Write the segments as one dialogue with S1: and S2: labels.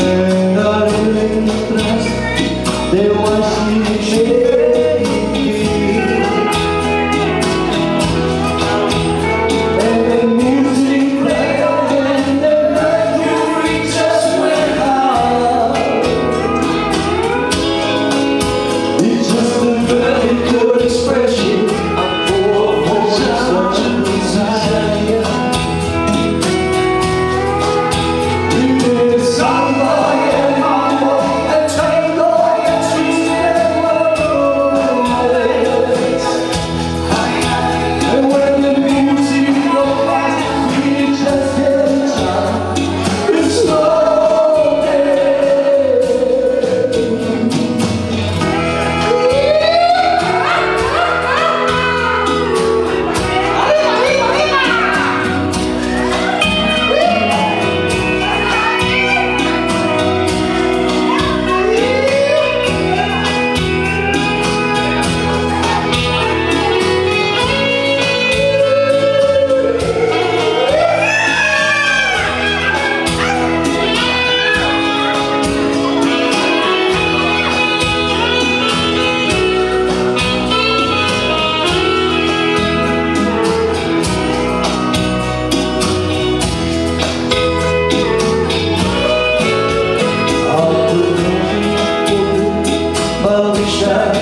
S1: Era atrás, deu mais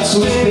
S1: sweet.